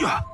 呀！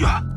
呀！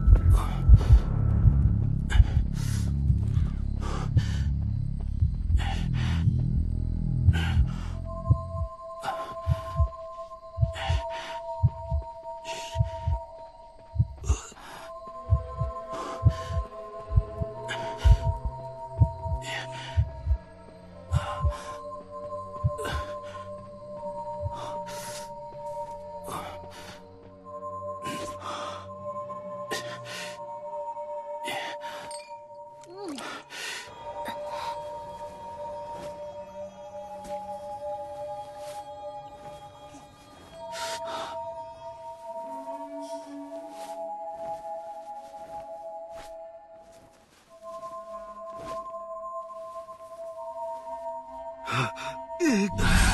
big.